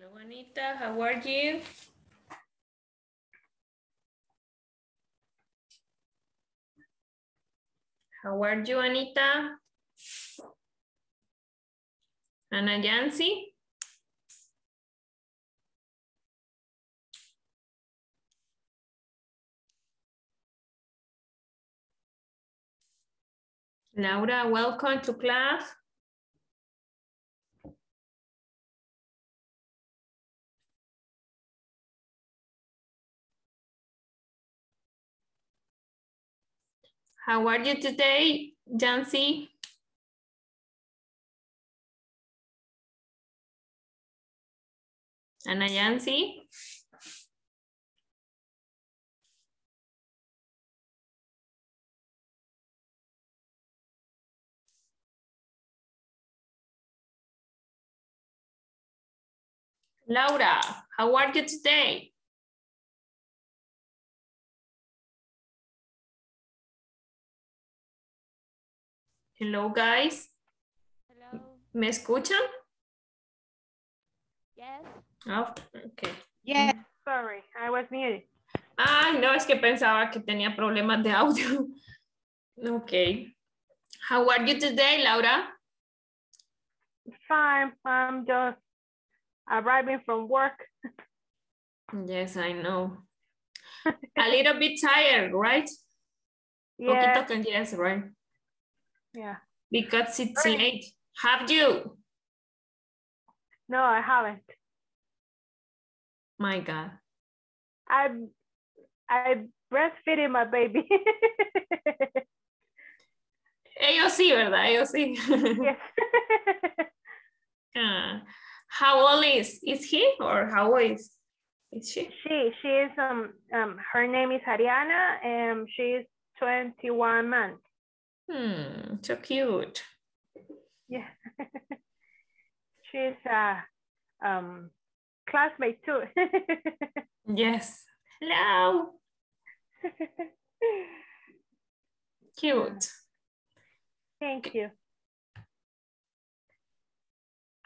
Hello, Anita. How are you? How are you, Anita? Ana Yancy? Laura, welcome to class. How are you today, Jancy? Ana Yancy? Laura, how are you today? Hello, guys. Hello. ¿Me escuchan? Yes. Oh, okay. Yeah, sorry, I was muted. Ay, no, es que pensaba que tenía problemas de audio. Ok. How are you today, Laura? Fine, I'm just arriving from work. Yes, I know. A little bit tired, right? Yeah, Poquito can yes, right? Yeah. Because it's Right. late. Have you? No, I haven't. My God. I I breastfeeding my baby. Ellos sí, ¿verdad? Ellos sí. yes. Ah, how old is, is he or how old is, is she? she she is um um her name is Ariana and she's 21 months. Hmm, so cute. Yeah. she's a um classmate too. Yes. Hello. Cute. Thank you.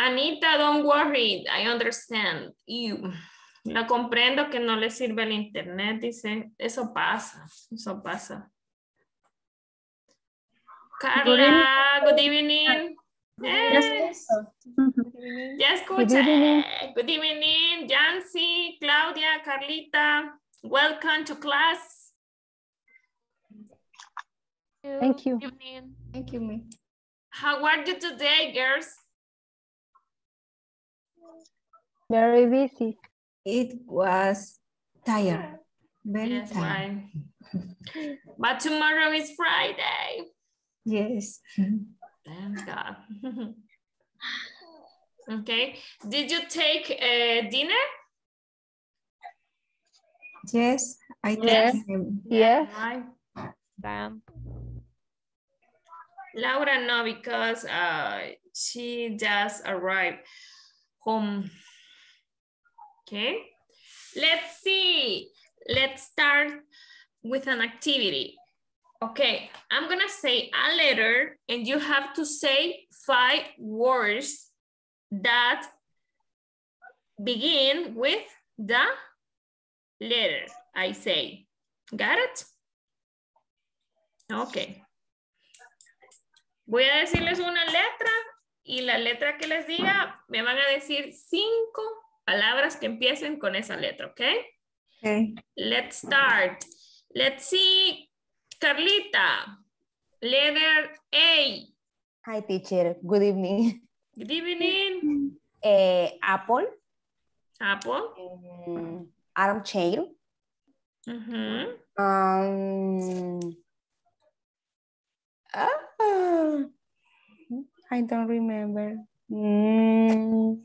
Anita, don't worry. I understand you. La comprendo que no le sirve el internet, dice. Eso pasa. Eso pasa. Carla, good evening. Eh, ya escuché. Good evening, Jancy, Claudia, Carlita. Welcome to class. Thank you. Good evening. Thank you, me. How are you today, girls? Very busy. It was tired. Very Yes, tired. right. But tomorrow is Friday. Yes. Thank God. okay. Did you take uh, dinner? Yes, I Yes. think um, Yes. Right. Sam. Laura, no, because uh, she just arrived home. Okay. Let's see. Let's start with an activity. Okay, I'm gonna say a letter and you have to say five words that begin with the letter I say. Got it? Okay. Voy a decirles una letra y la letra que les diga me van a decir cinco palabras que empiecen con esa letra, ¿ok? okay. Let's start. Let's see. Carlita, letter A. Hi, teacher. Good evening. Good evening. Eh, apple, Apple. mm, armchair, Ujú. um, ah, I don't remember. Mm,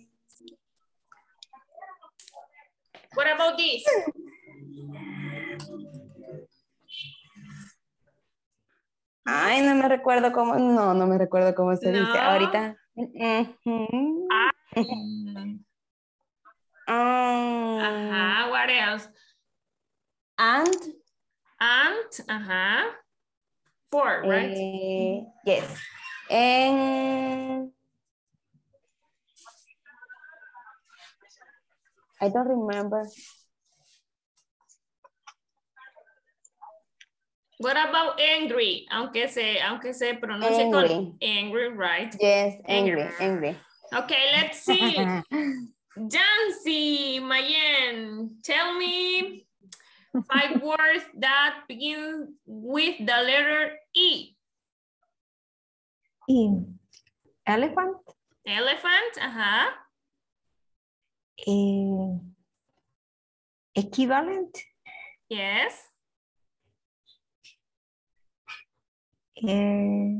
What about this? Ay, no me recuerdo cómo, no, no me recuerdo cómo se dice No. ahorita. Ujú. Mm, Um, Ajá, what else? And, And, ajá. Four, right? eh, yes. And I don't remember. What about angry? Aunque se, aunque se pronuncie con Angry. angry, right? Yes, angry, Angry. angry. Okay, let's see. Jancy, Mayen, tell me five words that begin with the letter E. E. Elephant. Elephant, ajá. eh, equivalent. Yes. Eh,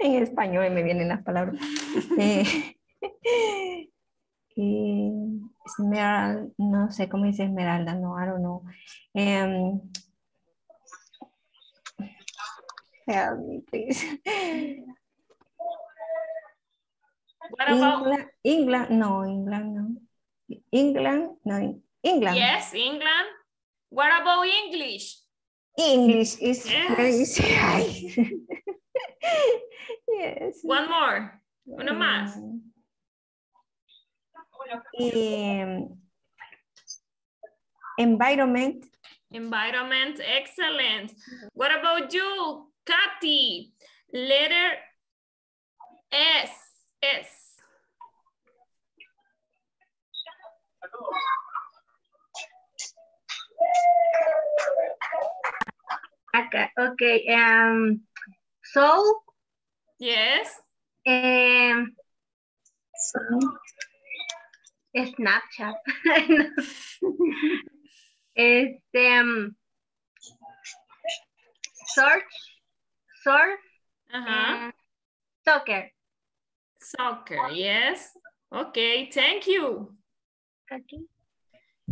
en español me vienen las palabras. Eh, eh, esmeral- no sé cómo dice esmeralda, no, I don't know. Em, me, please. What about, England, England, no, England, no. England, no, England. yes, England. What about English? English is very Yes. easy. Ay. yes. One more. Uno más. Mm. Em, environment, Environment, excellent. What about you, Kathy? Letter S, S. Okay, okay. Um, so, Yes, um, Snapchat. este, um, search, surf, uh-huh. and soccer. Soccer, yes. Okay, thank you. Okay.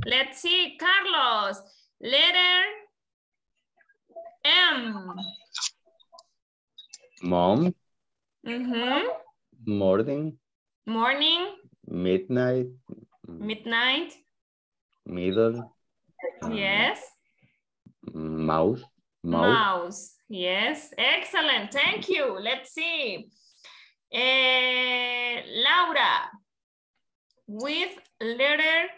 Let's see, Carlos. Letter M. Mom, Mhm. morning, Morning, midnight, midnight, middle, yes. mouse, mouse, Mouse, yes. Excellent, thank you. Let's see. Eh, Laura, with letter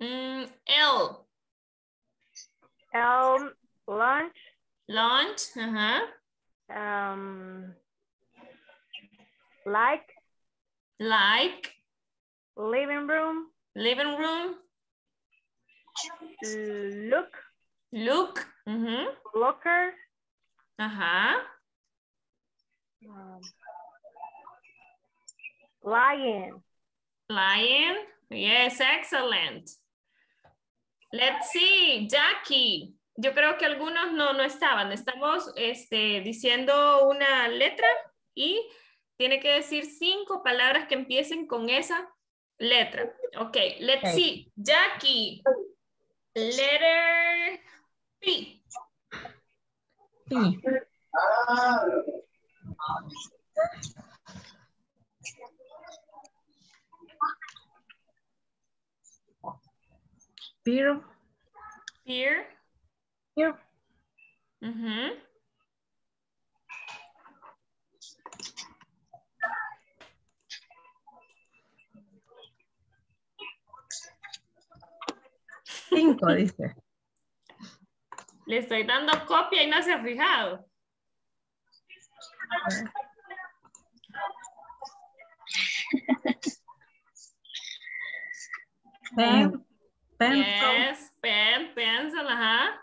mm, L. Um, lunch, Lunch, uh-huh. um, like, Like, living room, living room, look, look, Mm -hmm. locker, ajá. um, lion, Lion, yes, excellent. Let's see, Jackie. Yo creo que algunos no, no estaban. Estamos este, diciendo una letra y tiene que decir cinco palabras que empiecen con esa letra. Ok, let's see. Jackie, letter P. P. Peer, Pear. peer, Ujú. cinco, dice. Le estoy dando copia y no se ha fijado. Pencil, Yes, pen, pencil, ajá.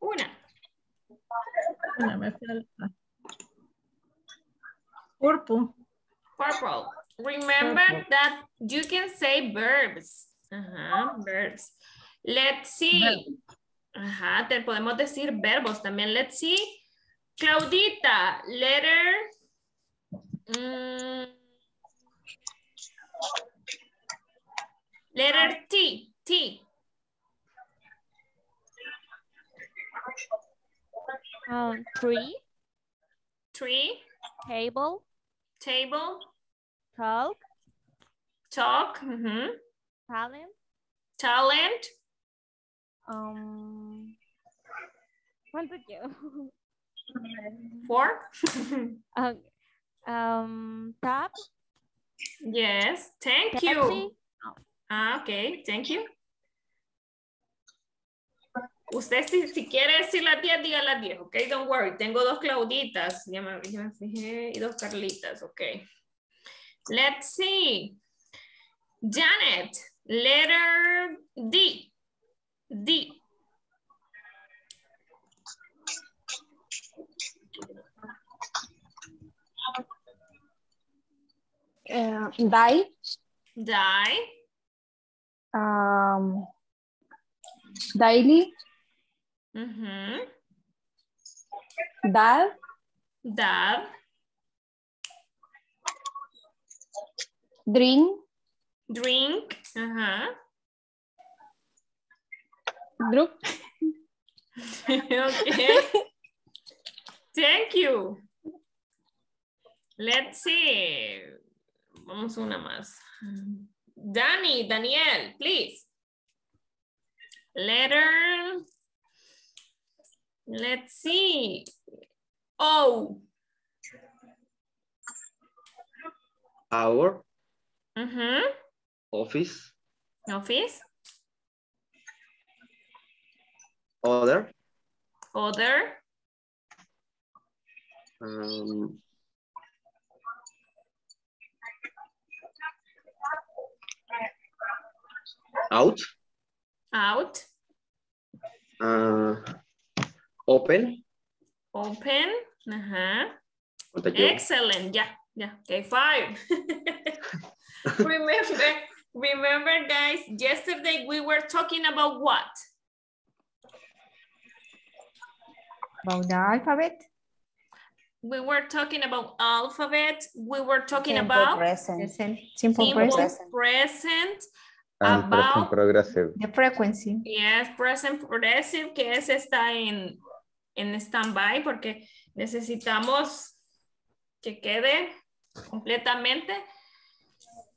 Una. una me falta. Purple, Purple. Remember Purple. that you can say verbs. Ajá, verbs. Let's see. Ajá, te podemos decir verbos también. Let's see. Claudita, letter. mm, letter T. T. Um, tree, Three. table, Table. talk, Talk. mhm, talent, Talent. Um, ¿cuánto quedó? Four. um, um, tap, yes. Thank you. Ah, ok. Thank you. Usted si, si quiere decir las 10, diga las 10, ok? Don't worry. Tengo dos Clauditas, ya me, ya me fijé, y dos Carlitas, ok. Let's see. Janet, letter D. D. uh, die. Die. Um daily. Mm -hmm. dal. Dal. Drink. Drink. Uh-huh. Okay. Thank you. Let's see. Vamos una más. Danny, Daniel, please. Letter. Let's see. Oh. Our Mhm. office, Office. Other, Other. um, out, Out. uh, open, Open. ¿cuántas llevo? Excellent. Yeah, yeah. Okay, five. remember, remember, guys, yesterday we were talking about what? About the alphabet. We were talking about alphabet. We were talking Simple about present. Present. Simple simple present. present. present. And About- progressive. The frequency. Yes, present progressive, que ese está en, en stand-by porque necesitamos que quede completamente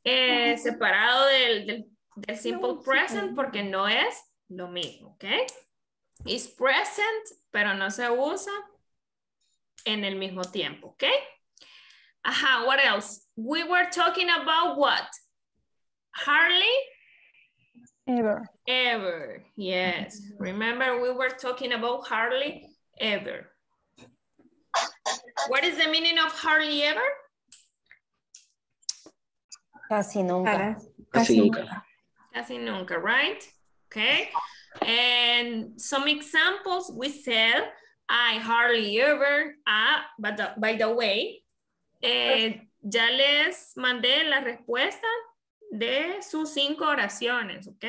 eh, separado del, del, del simple present porque no es lo mismo, ¿ok? Is present, pero no se usa en el mismo tiempo, ¿ok? Ajá, what else? We were talking about what? Hardly Ever. ever. Yes. Remember, we were talking about hardly ever. What is the meaning of hardly ever? Casi nunca. Casi nunca. Casi nunca, right? Okay. And some examples we said, I hardly ever, ah, but the- by the way, eh, ya les mandé la respuesta de sus cinco oraciones, ¿ok?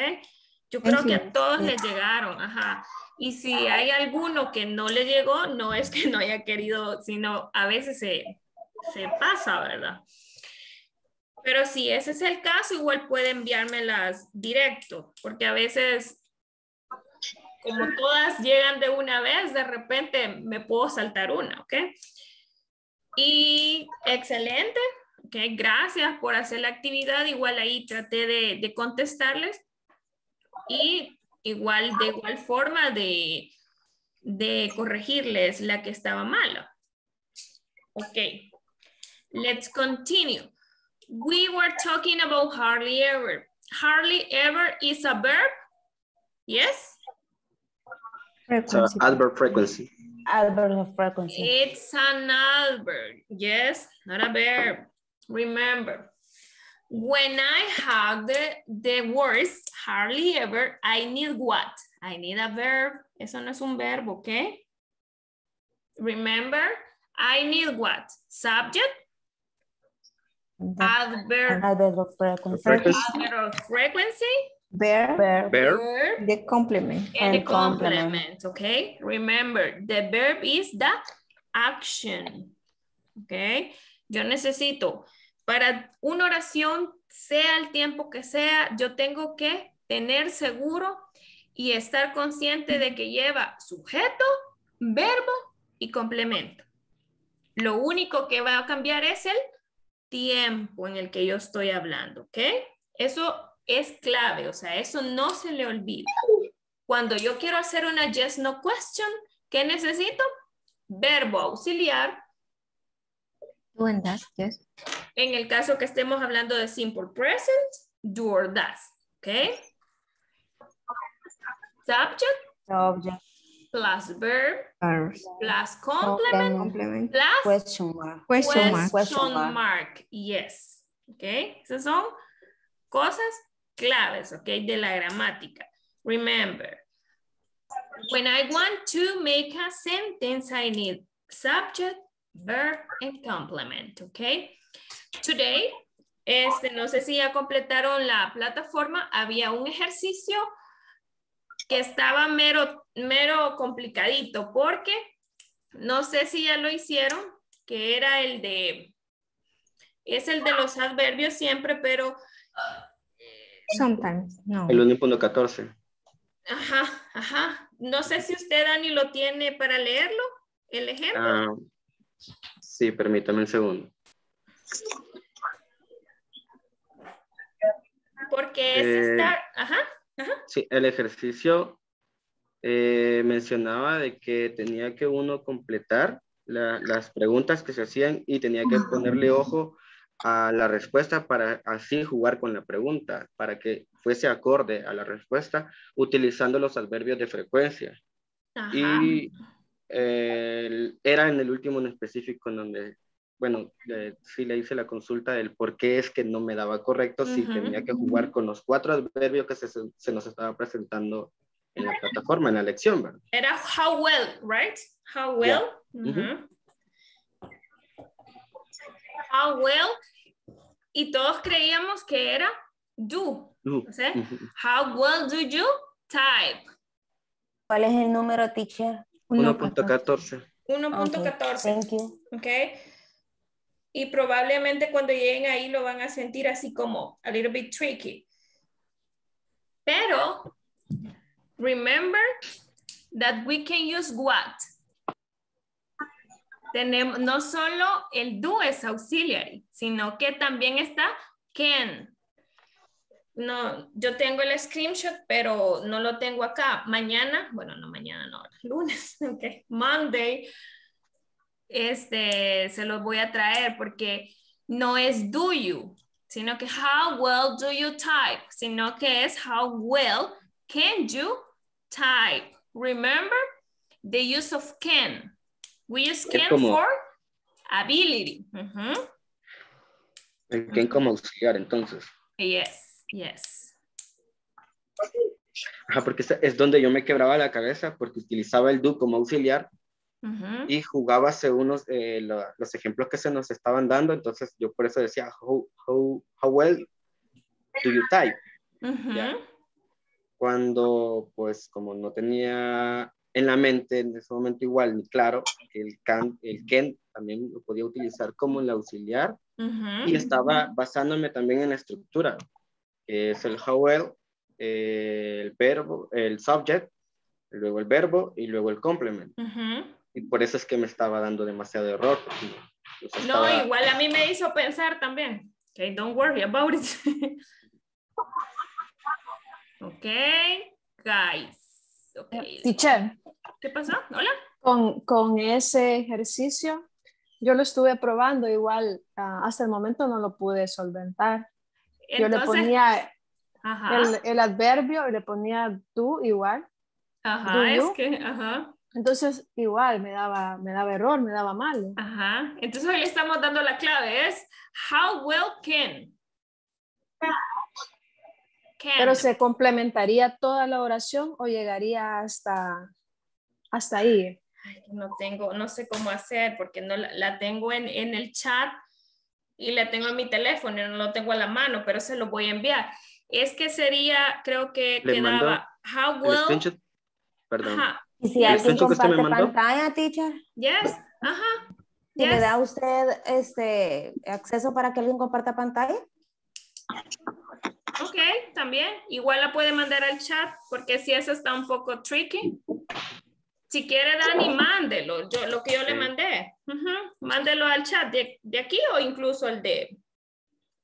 Yo creo que a todos les llegaron, ajá. Y si hay alguno que no le llegó, no es que no haya querido, sino a veces se, se pasa, ¿verdad? Pero si ese es el caso, igual puede enviármelas directo, porque a veces, como todas llegan de una vez, de repente me puedo saltar una, ¿ok? Y excelente, ok, gracias por hacer la actividad, igual ahí traté de, contestarles y igual de igual forma de, de corregirles la que estaba mala. Ok, let's continue. We were talking about hardly ever. Hardly ever is a verb. Yes, So, Frequency. adverb frequency. Adverb of frequency. it's an adverb. Yes, not a verb. Remember, when I have the, the words hardly ever, I need what? I need a verb. Eso no es un verbo, ¿ok? Remember, I need what? Subject, The adverb, adverb of frequency. Frequency. adverb of frequency, Verb. Verb. Verb. The complement. and the And complement. complement, okay? Remember, the verb is the action, okay? Yo necesito, para una oración, sea el tiempo que sea, yo tengo que tener seguro y estar consciente de que lleva sujeto, verbo y complemento. Lo único que va a cambiar es el tiempo en el que yo estoy hablando, ¿ok? Eso es clave, o sea, eso no se le olvida. Cuando yo quiero hacer una yes, no question, ¿qué necesito? Verbo auxiliar. Do and does, yes. En el caso que estemos hablando de simple present, do or does, ¿ok? Subject Subject, plus verb verb, plus complement complement, plus question mark. Question mark. question Question mark. mark. Yes. ¿Ok? Esas son cosas claves, ¿ok? De la gramática. Remember, when I want to make a sentence, I need subject, verb, and complement, ¿ok? Today, este, no sé si ya completaron la plataforma, había un ejercicio que estaba mero, mero complicadito porque no sé si ya lo hicieron, que era el de, es el de los adverbios siempre, pero, Sometimes, no. El 1.14. ajá, ajá, no sé si usted, Dani, lo tiene para leerlo, el ejemplo. Ah, sí, permítame un segundo. Porque es eh, estar, ajá, Sí, el ejercicio eh, mencionaba de que tenía que uno completar la- las preguntas que se hacían y tenía que ponerle ojo a la respuesta para así jugar con la pregunta, para que fuese acorde a la respuesta utilizando los adverbios de frecuencia. ajá. Y eh, era en el último en específico en donde, bueno, eh, sí le hice la consulta del por qué es que no me daba correcto si tenía que jugar con los cuatro adverbios que se, se nos estaba presentando en la plataforma, en la lección, ¿verdad? Era how well, right? How well. How well. Y todos creíamos que era do. Uh, O sea, how well do you type? ¿Cuál es el número, teacher? 1.14. 1.14. Thank you. ¿ok? Y probablemente cuando lleguen ahí lo van a sentir así como a little bit tricky. Pero, remember that we can use what? Tenemos, no solo el do es auxiliary, sino que también está can. No, yo tengo el screenshot, pero no lo tengo acá. Mañana, bueno, no mañana, no, lunes, ok. Monday, este, se los voy a traer porque no es do you, sino que how well do you type, sino que es how well can you type. Remember the use of can. We use Es can como- for ability. Ujú. El que como auxiliar, entonces. Yes, yes. Ajá, porque es donde yo me quebraba la cabeza porque utilizaba el do como auxiliar Ujú. y jugaba según los, eh, lo- los ejemplos que se nos estaban dando, entonces yo por eso decía, how, how, how well do you type? Ujú. ya. Cuando, pues, como no tenía en la mente en ese momento igual, ni claro, que el can, el can también lo podía utilizar como el auxiliar y estaba basándome también en la estructura, que es el how well, eh, el verbo, el subject, luego el verbo y luego el complement. Ujú. Y por eso es que me estaba dando demasiado error. No, igual a mí me hizo pensar también. Ok, don't worry about it. ok, guys. Okay. Teacher, ¿Qué pasó? Hola. con, con ese ejercicio, yo lo estuve probando igual, ah, hasta el momento no lo pude solventar. yo le Entonces, ponía el, el adverbio y le ponía tú igual. ajá, do es you. que, ajá, Entonces, igual me daba, me daba error, me daba mal. ajá. Entonces hoy le estamos dando la clave, es how well can. Can. Pero se complementaría toda la oración o llegaría hasta, hasta ahí. Ay, no tengo, no sé cómo hacer porque no la, la tengo en, en el chat y la tengo en mi teléfono y no lo tengo a la mano, pero se lo voy a enviar. Es que sería, creo que Le quedaba how el well. perdón. Ajá, Y si ¿El alguien comparte pantalla, teacher, yes, ajá. le yes. da a usted este acceso para que alguien comparta pantalla. Ok, también. Igual la puede mandar al chat porque si eso está un poco tricky. Si quiere, Dani, mándelo. Yo, lo que yo le mandé. Ujú, Mándelo al chat de, de aquí o incluso al de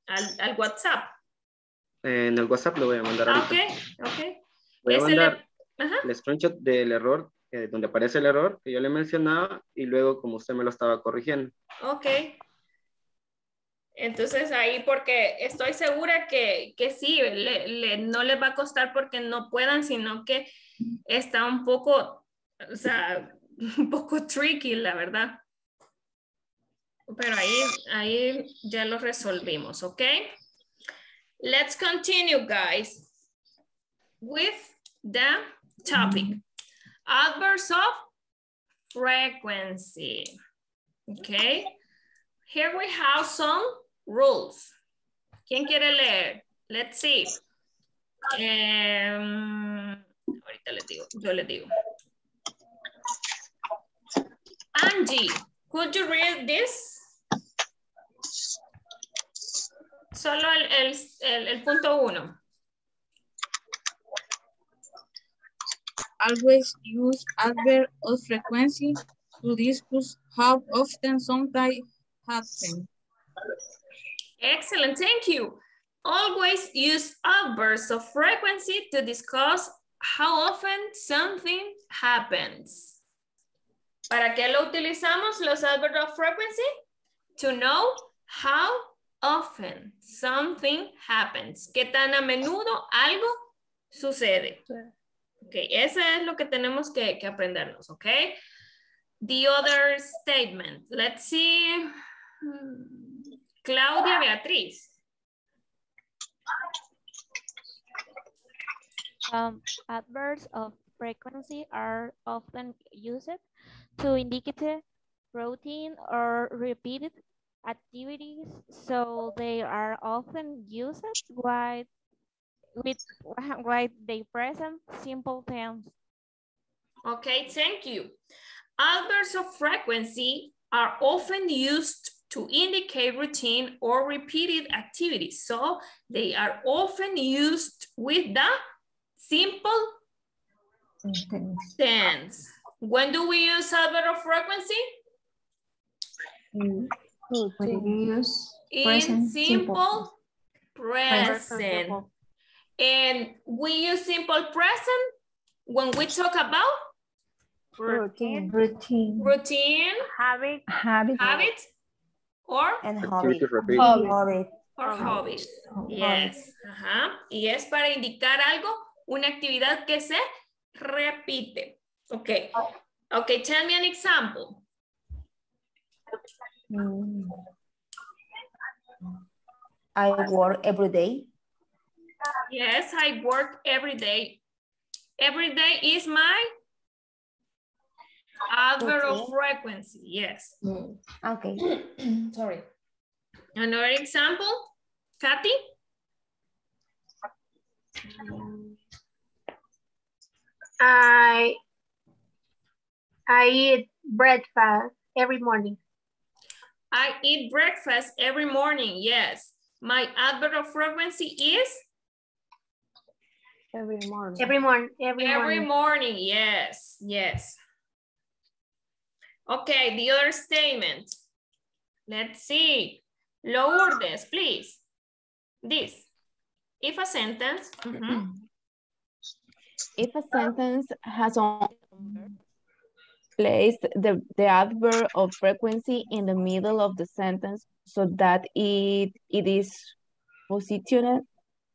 al, al WhatsApp. Eh, en el WhatsApp lo voy a mandar Ah, ahorita. ok, ok. Voy a mandar Ajá. el screenshot del error, eh, donde aparece el error que yo le mencionaba y luego como usted me lo estaba corrigiendo. Ok. Entonces ahí porque estoy segura que, que sí, le- le- no les va a costar porque no puedan, sino que está un poco, o sea, un poco tricky, la verdad. Pero ahí, ahí ya lo resolvimos, ¿ok? Let's continue, guys, with the topic. Adverbs of frequency. Okay. Here we have some rules. ¿Quién quiere leer? Let's see. Em, ahorita les digo, yo les digo. Angie, could you read this? Solo el, el, el, el punto uno. always use adverb of frequency to discuss how often sometimes, happen. Excellent, thank you. Always use adverbs of frequency to discuss how often something happens. ¿Para qué lo utilizamos los adverbs of frequency? To know how often something happens. ¿Qué tan a menudo algo sucede? Ok, eso es lo que tenemos que, que aprendernos, ok? The other statement. Let's see. Claudia Beatriz. Um, adverbs of frequency are often used to indicate routine or repeated activities, so they are often used with, with, with the present simple tense. Okay, thank you. Adverbs of frequency are often used to indicate routine or repeated activities. So they are often used with the simple Sentence. tense. When do we use adverb of frequency? When you use In Present simple, simple. present. And we use simple present when we talk about Routine, routine, routine, habit, habit, habit, or, And hobby. Hobby. or hobbies. Yes. Ajá. Y es para indicar algo, una actividad que se repite. Ok. Ok, tell me an example. Mm. I work every day. Yes, I work every day. Every day is my adverb of frequency. Yes. Mm. Okay. Sorry. Another example, Kathy? I I eat breakfast every morning. I eat breakfast every morning. Yes. My adverb of frequency is Every morning. Every morning. Every, every morning. morning. Yes. Yes. Okay, the other statement. Let's see. Lourdes, please. This. If a sentence. mhm. If a sentence has only place the, the adverb of frequency in the middle of the sentence so that it, it is positioned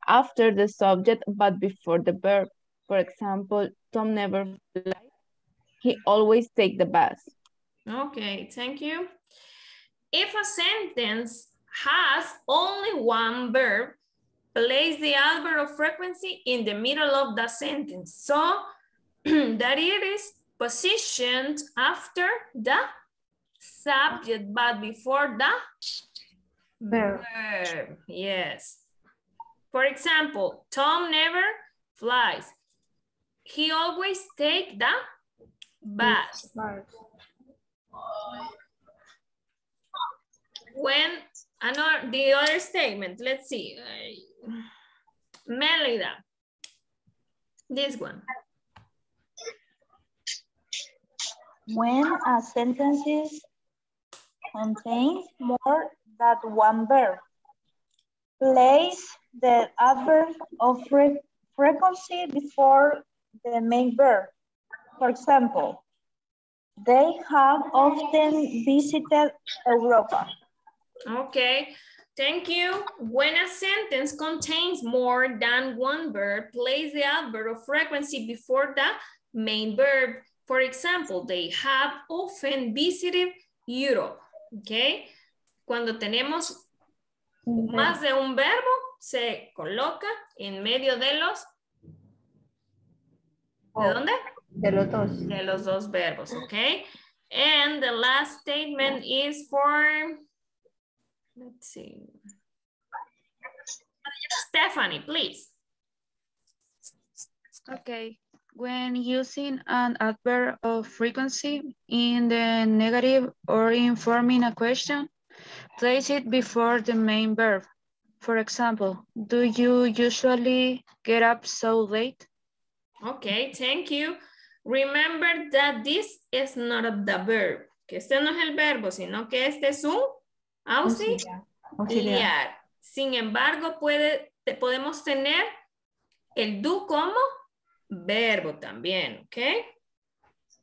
after the subject but before the verb. For example, Tom never flies. He always take the bus. Okay, thank you. If a sentence has only one verb, place the adverb of frequency in the middle of the sentence so that it is positioned after the subject but before the Verb. verb. Yes. For example, Tom never flies. He always take the bus. When ah, another the other statement let's see melida this one when a sentence contains more than one verb. Place the adverb of frequency before the main verb. For example, they have often visited Europa. Okay, thank you. When a sentence contains more than one verb, place the adverb of frequency before the main verb. For example, they have often visited Europe. Okay, cuando tenemos mm-hmm. más de un verbo, se coloca en medio de los... ¿De oh. dónde? De los dos. De los dos verbos, okay? And the last statement is for... Let's see. Stephanie, please. Okay. When using an adverb of frequency in the negative or in forming a question, place it before the main verb. For example, do you usually get up so late? Okay, thank you. Remember that this is not the verb. Que este no es el verbo, sino que este es un auxiliar. Auxiliar. Sin embargo, puede, te- podemos tener el do como verbo también, ¿ok?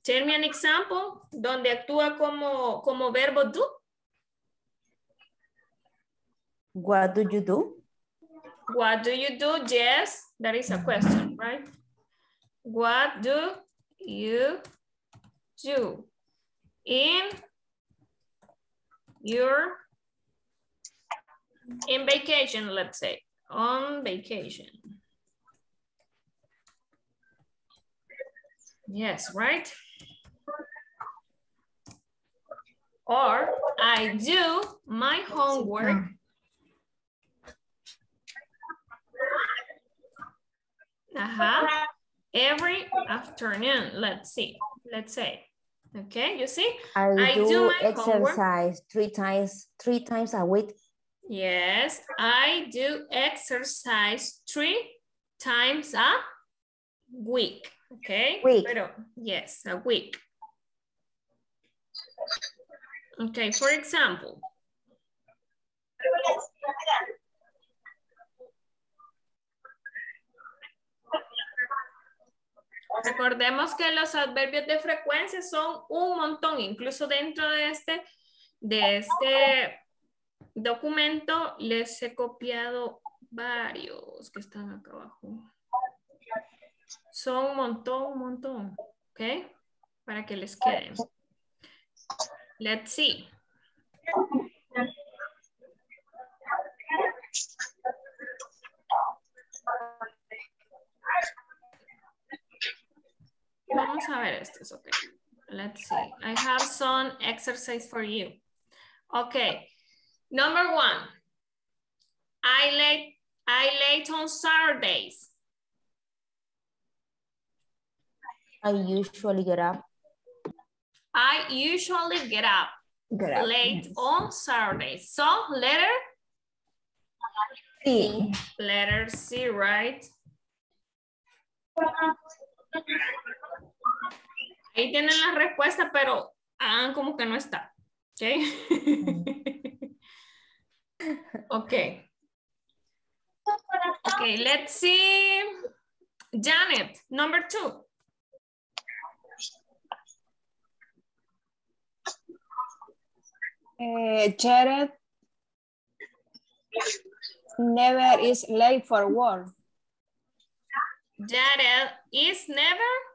Tell me an example donde actúa como, como verbo do. What do you do? What do you do? Yes, that is a question, right? What do you do in your in vacation, let's say, on vacation. Yes, right? Or I do my homework uh-huh, every afternoon. Let's see. Let's say. Okay, you see? I, I do, do my homework. exercise three times three times a week. Yes, I do exercise three times a week. Okay. Week. Pero, yes, a week. Okay, for example. Recordemos que los adverbios de frecuencia son un montón, incluso dentro de este, de este documento les he copiado varios que están acá abajo. Son un montón, un montón, ¿ok? Para que les queden. Let's see. Vamos a ver estos, ok. Let's see. I have some exercise for you. Okay. Number one. I late I late on Saturdays. I usually get up. I usually get up Get up, late yes. on Saturdays. So letter C. letter C, right? Ahí tienen la respuesta, pero hagan como que no está. ¿Ok? ok. Okay, let's see. Janet, number two. Eh, Jared never is late for work. Jared is never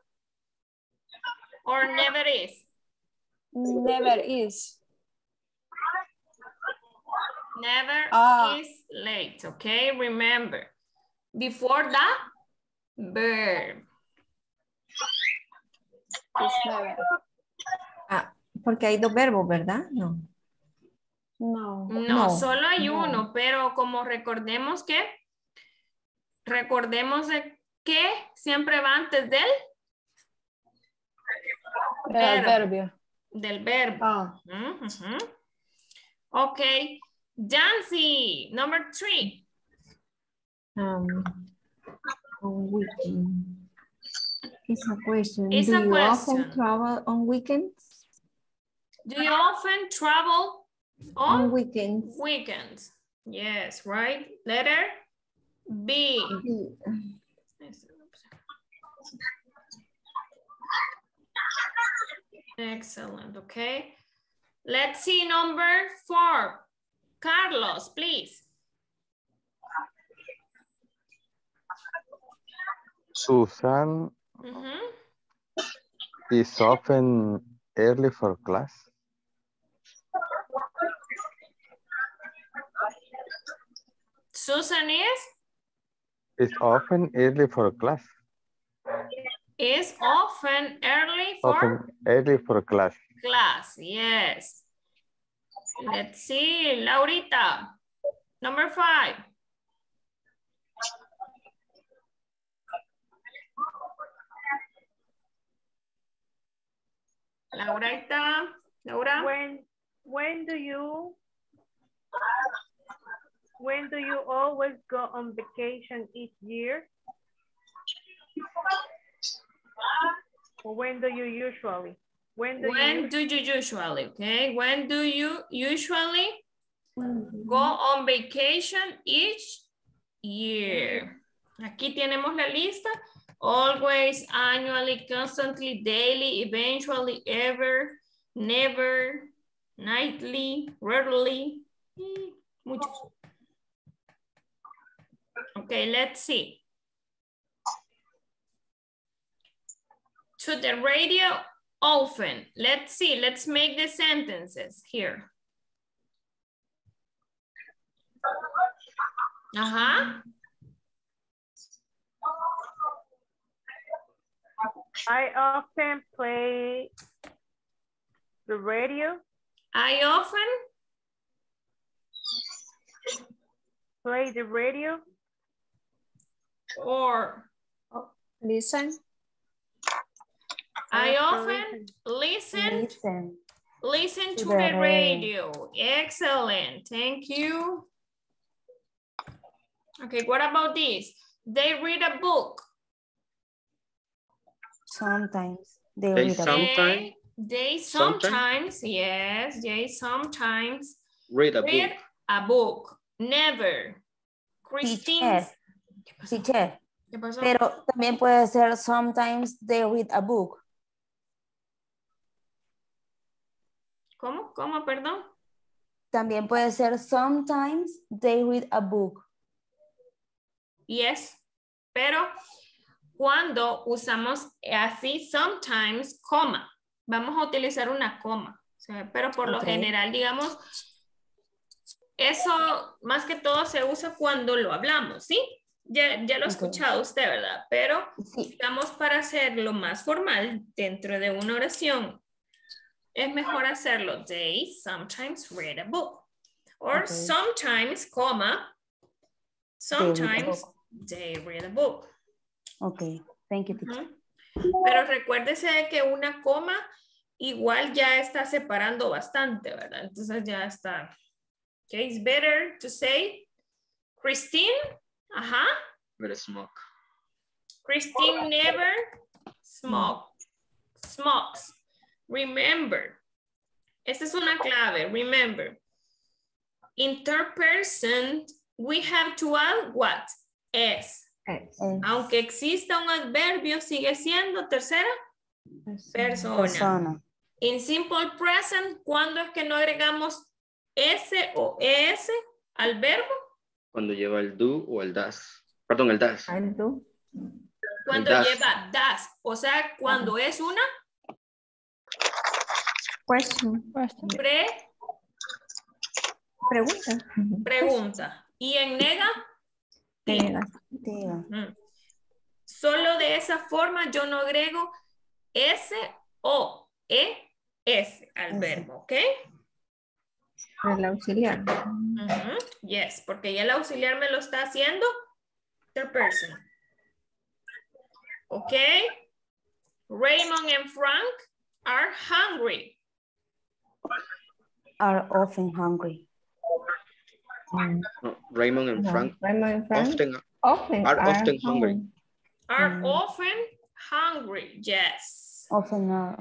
or never is? Never is. Never Ah. is late, okay? Remember, before the verb. Ah, porque hay dos verbos, ¿verdad? No. No. No, No, solo hay no. uno, pero como recordemos que, recordemos de que siempre va antes del, El Verbo. adverbio. del verbo. Ah. Ujú, ujú. Ok, Jancy, number three. Um, on weekend. It's a question. It's Do a you question. often travel on weekends? Do you often travel on, On weekends. weekends? Yes, right. Letter B. Excellent, okay. Let's see number four. Carlos, please. Susan Mhm. is often early for class. Susan is? Is often early for class. Is often early for Often early for class. class, yes. Let's see, Laurita. Number five. Laurita, Laura. When when do you when do you always go on vacation each year? When do you usually? When do When you do you usually, okay? When do you usually go on vacation each year? Aquí tenemos la lista. Always, annually, constantly, daily, eventually, ever, never, nightly, rarely. Muchos. Okay, let's see. To the radio often. Let's see, let's make the sentences here. Uh-huh. I often play the radio, I often play the radio, or Listen. I often listen, Listen. listen to to the the radio. Excellent, thank you. Okay, what about this? They read a book. Sometimes they They read a book. They, they Sometime. sometimes, yes, they sometimes Read a read book. a book. Never. Christine. Teacher. Teacher. Pero también puede ser sometimes they read a book. ¿Cómo? ¿Cómo? Perdón. También puede ser sometimes they read a book. Yes. Pero cuando usamos así, sometimes, coma, vamos a utilizar una coma. Pero por lo general, digamos, eso más que todo se usa cuando lo hablamos, ¿sí? Ya, ya lo ha escuchado usted, ¿verdad? Pero Sí. digamos para hacerlo más formal dentro de una oración, es mejor hacerlo. They sometimes read a book. Or sometimes, coma, They read a sometimes they read a book. Ok, thank you, teacher. Pero recuérdese de que una coma igual ya está separando bastante, ¿verdad? Entonces ya está. Okay, it's better to say Christine, ajá, Better smoke. Christine never smoke, smokes. Remember, esta es una clave, remember. In third person, we have to add what? Es. Es. Aunque exista un adverbio, sigue siendo tercera persona. persona. En simple present, ¿cuándo es que no agregamos S o ES al verbo? Cuando lleva el do o el das. Perdón, el das. Do. Cuando das. lleva das. O sea, cuando es una Question. pre Pregunta. Pregunta. Y en nega, mm, solo de esa forma yo no agrego S o ES al Ese. verbo, ¿ok? El auxiliar. Ujú, Yes, porque ya el auxiliar me lo está haciendo third person. ¿Ok? Raymond and Frank are hungry. Are often hungry. Mm, No, Raymond and no. Frank Raymond and Frank often often are often hungry. Are Mm. often hungry. Yes. Often are.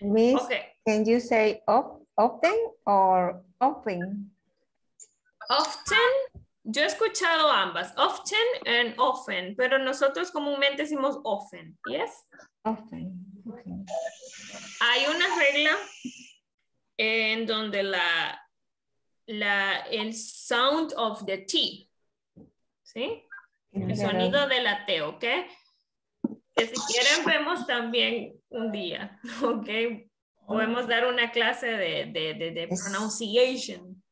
Miss, Okay. can you say of, often or often? Often, yo he escuchado ambas, often and often, pero nosotros comúnmente decimos often, ¿yes? Often. Okay. Hay una regla en donde la, la, el sound of the T, ¿sí? El sonido de la T, ¿ok? Que si quieren vemos también un día, ¿ok? Podemos dar una clase de, de, de, de pronunciation.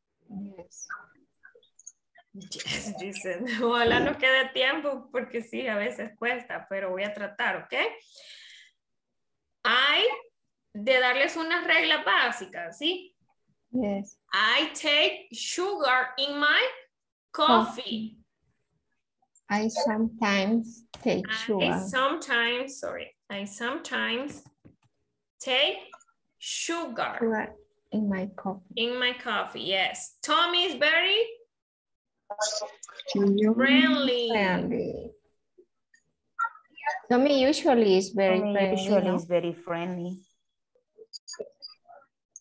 Yes, dicen. Ojalá no quede tiempo porque sí, a veces cuesta, pero voy a tratar, ¿ok? Hay de darles unas reglas básicas, ¿sí? Yes. I take sugar in my coffee. I sometimes take I sugar. sometimes, sorry, I sometimes take sugar sugar in my coffee. in my coffee. Yes. Tommy is very Friendly. friendly. Tommy usually is very Tommy friendly. usually is very friendly.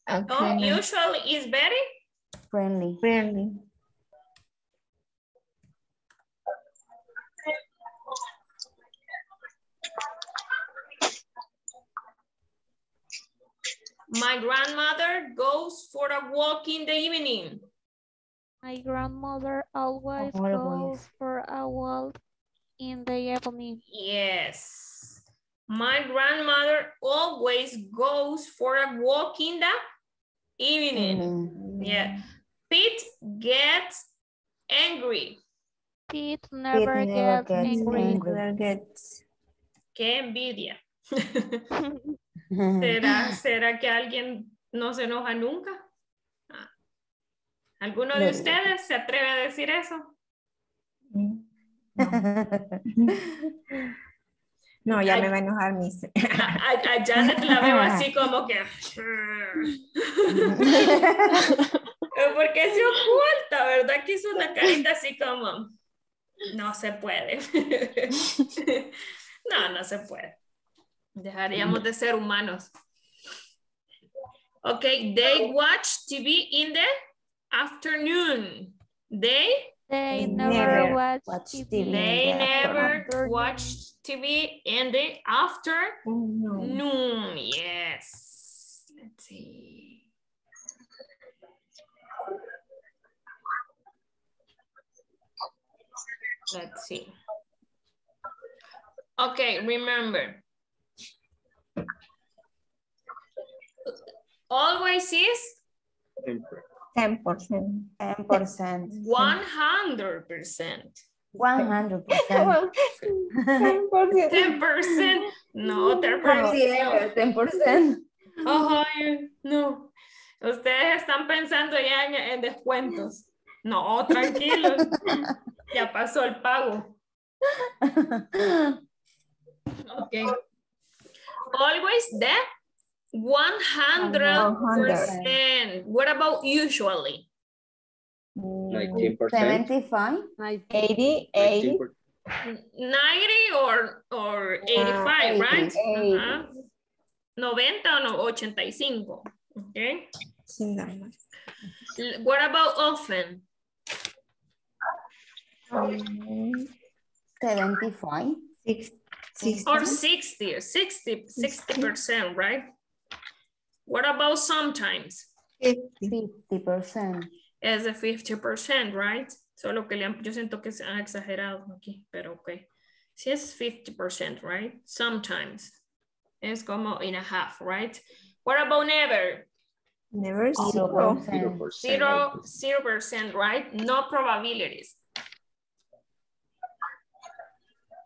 Tom Okay. usually is very Friendly. Friendly. My grandmother goes for a walk in the evening. My grandmother always, Always. goes for a walk in the evening. Yes. My grandmother always goes for a walk in the evening. Mm. Yeah. Pete gets angry. Pete never, never gets, gets angry. angry. Never gets. Qué envidia. ¿Será, ¿Será que alguien no se enoja nunca? Ah. ¿Alguno de ustedes se atreve a decir eso? No, ya Ay. me va a enojar mis. A, a- a Janet la veo así como que... Porque se oculta, ¿verdad? Que hizo una carita así como... No se puede. No, no se puede. Dejaríamos de ser humanos. Okay, they watch TV in the afternoon. They, They Never never watch, watch TV. TV. they the never watch TV in the afternoon. No. Yes. Let's see. Let's see. Okay, remember. Always is 10%. 10%. 100%. 100%. Well, 10%. 10%. No, 10%. Consider 10%. Ay, no. Ustedes están pensando ya en, en descuentos. No, tranquilos. ya pasó el pago. Ok. Always the 100%. What about usually? 19%. 75. 80, 80. 90 or, or 85, Ah, right? 80. Ajá. 90 o no, 85. Okay. Sin dar What about often? Mm, 75. six- sixty. Or 60, 60, 60%, right? What about sometimes? Fifty. 50%. Es de 50%, right? Solo que le han- yo siento que se han exagerado aquí, pero ok. Si es 50%, right? Sometimes. Es como in a half, right? What about never? Never zero. 0%. Zero, zero percent, right? No probabilities.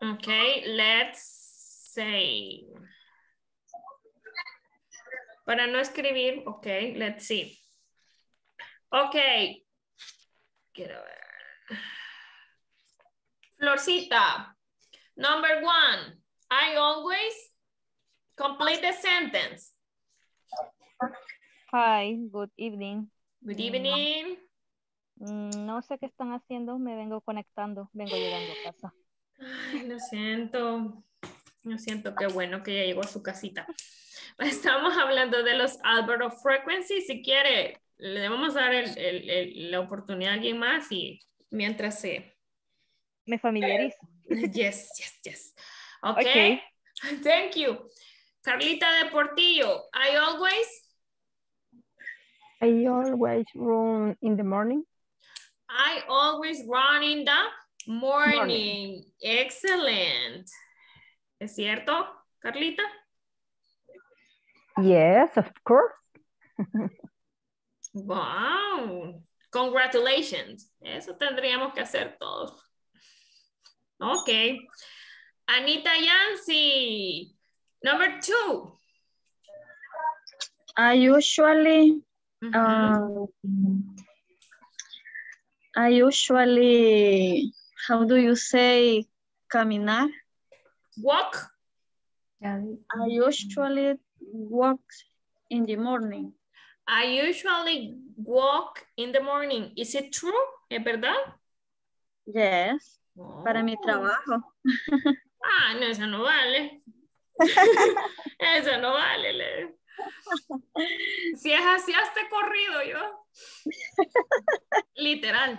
Okay, let's say. Para no escribir, okay, let's see. Okay. Quiero ver. Florcita, number one, I always complete the sentence. Hi, good evening. Good evening. Mm, No sé qué están haciendo, me vengo conectando, vengo llegando a casa. Ay, lo siento. Yo siento que bueno que ya llegó a su casita. Estamos hablando de los Albert of Frequency. Si quiere, le vamos a dar el- el- el- la oportunidad a alguien más y mientras se... Me familiarizo. Yes, yes, yes. Okay. Thank you. Carlita de Portillo, I always, I always run in the morning. I always run in the morning. Excellent. ¿Es cierto, Carlita? Yes, of course. Wow. Congratulations. Eso tendríamos que hacer todos. Ok. Anita Yancy. Number two. I usually, um, I usually, how do you say, caminar? Walk. I usually walk in the morning. I usually walk in the morning. Is it true? ¿Es verdad? Yes, para mi Oh. trabajo. Ah, no, eso no vale. eso no vale. le- Si es así, hasta corrido yo. Literal.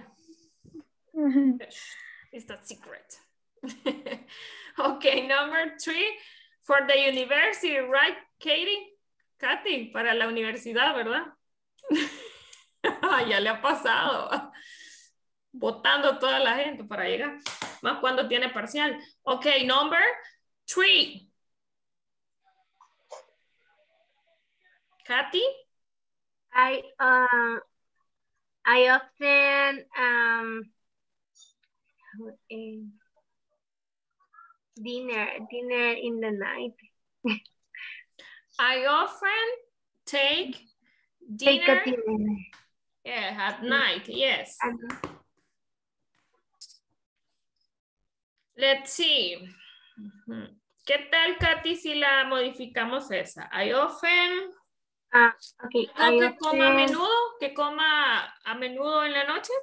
It's that secret. okay, number three for the university, right, Katie? Katy, para la universidad, ¿verdad? ya le ha pasado. Votando toda la gente para llegar. Más cuando tiene parcial. Ok, number three. Katy? I um I often um eh, dinner dinner in the night. I often take dinner yeah, at night. Yes. Let's see. ¿Qué tal, Katy, si la modificamos esa? I often... Ah, okay. ¿No I que coma a menudo? ¿Que coma a menudo en la noche?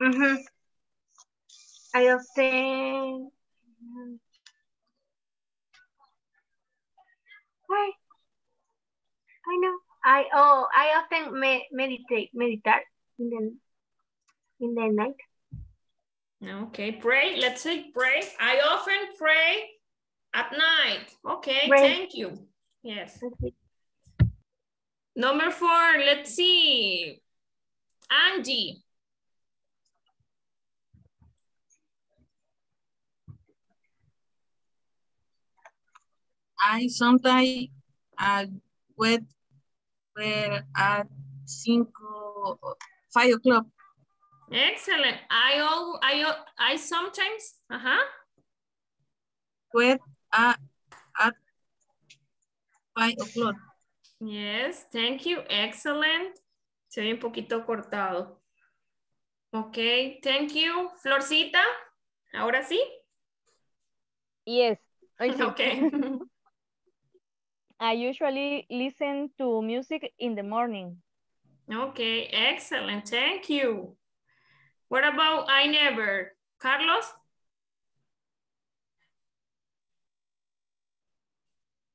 Mhm. I often Why? I know. I oh I often me, meditate meditate in the in the night. Okay, pray. Let's say pray. I often pray at night. Okay, Pray. thank you. Yes. Okay. Number four, let's see. Angie. I sometimes uh, wait where at cinco, five o'clock. Excellent. I al I I sometimes, uh-huh. Wait at, at five o'clock. Yes, thank you. Excellent. Se ve un poquito cortado. Ok, thank you. Florcita, ahora sí. Yes. See. Okay. I usually listen to music in the morning. Okay, excellent. Thank you. What about I never? Carlos?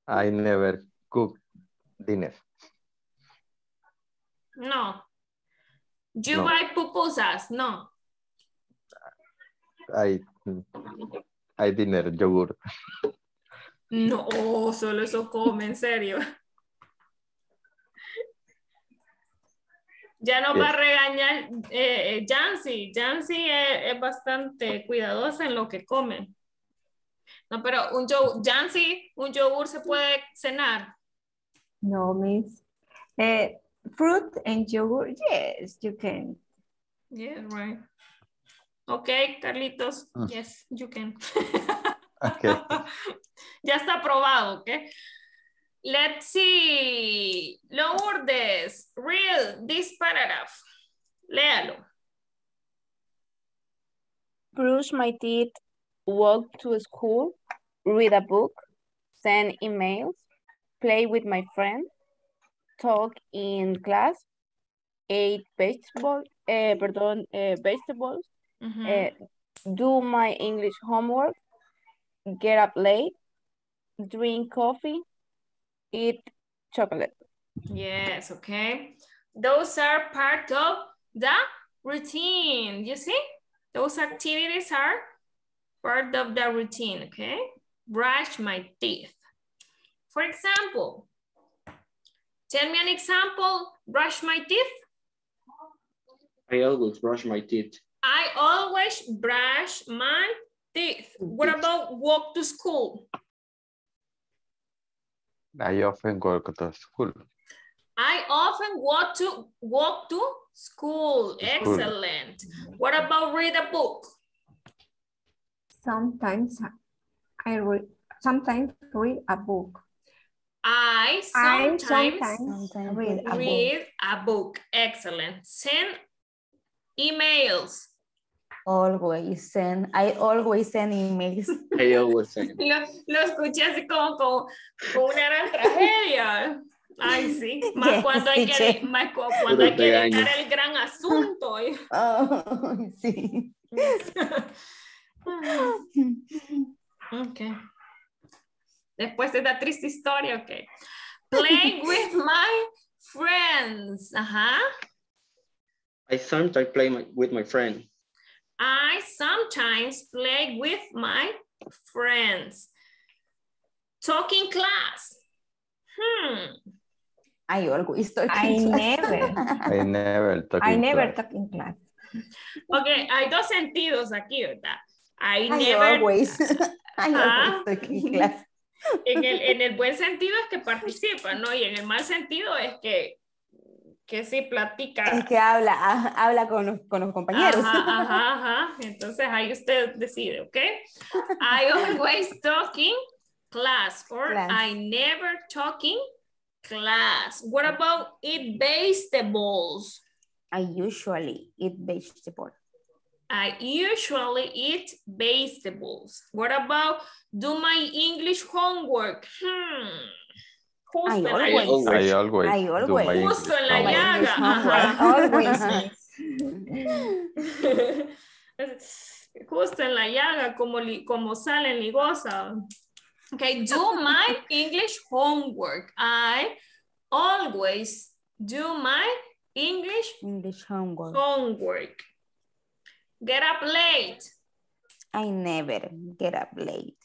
I never cook dinner. No. You No. buy pupusas? No. I I dinner yogurt. No, solo eso come, en serio. Ya nos va a Yes. regañar eh, eh, Jancy. Jancy es, es bastante cuidadosa en lo que come. No, pero un yo, Jancy, un yogur se puede cenar. No, miss. Eh, fruit and yogurt, yes, you can. Yeah, right. Ok, Carlitos. Mm. Yes, you can. Okay. ya está aprobado, ¿ok? Let's see. Lourdes, read this paragraph. Léalo. brush my teeth, walk to school, read a book, send emails, play with my friend, talk in class, eat vegetable, eh, perdón, eh, vegetables, eh, do my English homework, get up late, drink coffee, eat chocolate. Yes, okay. Those are part of the routine. You see? Those activities are part of the routine, okay? Brush my teeth. For example, tell me an example, brush my teeth. I always brush my teeth. I always brush my teeth. What about walk to school? I often go to school. I often walk to walk to school. Excellent. What about read a book? Sometimes I read, sometimes read a book. I I sometimes, sometimes read a book. read a book. Excellent. Send emails. Always send, I always send emails. I always send. Lo, lo escuché así como, como, como una gran tragedia. Ay, sí. Más Yes, cuando hay que, más cu- cuando hay que regaños. el gran asunto. Oh, sí. ok. Después de esta triste historia, ok. Play with my friends. Ajá. I sometimes play my, with my friend. I sometimes play with my friends. Talking class. Hmm. I always talk I in class. never, I never talk I in never class. talk in class. Ok, hay dos sentidos aquí, ¿verdad? I I never. always, I Ah. always talk in class. En el, en el buen sentido es que participa, ¿no? Y en el mal sentido es que, que sí platica. Es que habla, ah, habla con los, con los compañeros. Ajá, ajá, ajá. Entonces ahí usted decide, ¿ok? I always talking class or Class. I never talking class. What about eat vegetables? I usually eat vegetable. I usually eat vegetables. What about do my English homework? Hmm. I Justo en la- always, I always, I do my always. English Justo en la homework. llaga. Ajá. Always. Justo en la llaga, como, li- como sale ligosa. Okay, do my English homework. I always do my English English homework. homework. Get up late. I never get up late.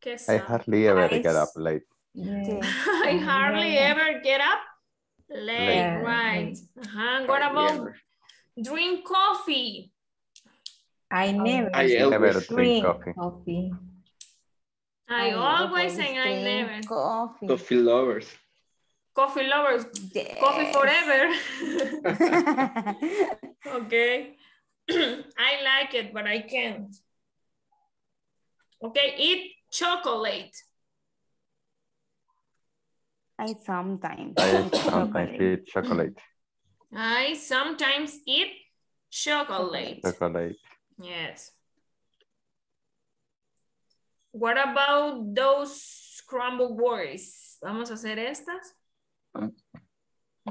¿Qué I hardly ever I get up late. Yeah. I hardly ever get up late, Yeah. right? Ajá. Uh-huh. What about drink coffee? I um, never I Never drink drink coffee. coffee. I, always and I drink never. Coffee. coffee lovers. Coffee lovers, coffee forever. okay. I like it, but I can't. Okay, eat chocolate. I sometimes I eat sometimes chocolate. eat chocolate. I sometimes eat chocolate. Chocolate. Yes. What about those scrambled words? Vamos a hacer estas. Mm.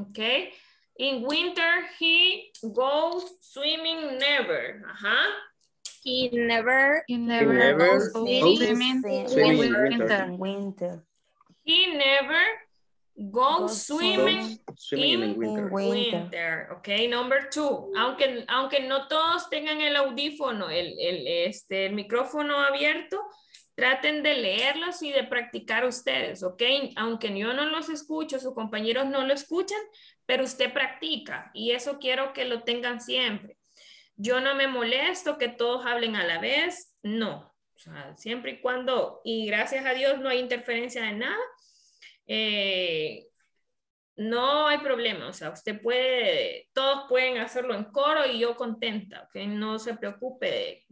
Okay. In winter, he goes swimming never. Ajá. He never, he never never goes goes swimming swimming Swimming in in winter. in winter. He never Goes swimming. In winter. winter. Ok, number two. Aunque, aunque no todos tengan el audífono, el, el, este, el micrófono abierto, traten de leerlos y de practicar ustedes, ¿ok? Aunque yo no los escucho, sus compañeros no lo escuchan, pero usted practica y eso quiero que lo tengan siempre. Yo no me molesto que todos hablen a la vez, no. O sea, siempre y cuando, y gracias a Dios no hay interferencia de nada, eh, no hay problema, o sea, usted puede, todos pueden hacerlo en coro y yo contenta, ¿ok? No se preocupe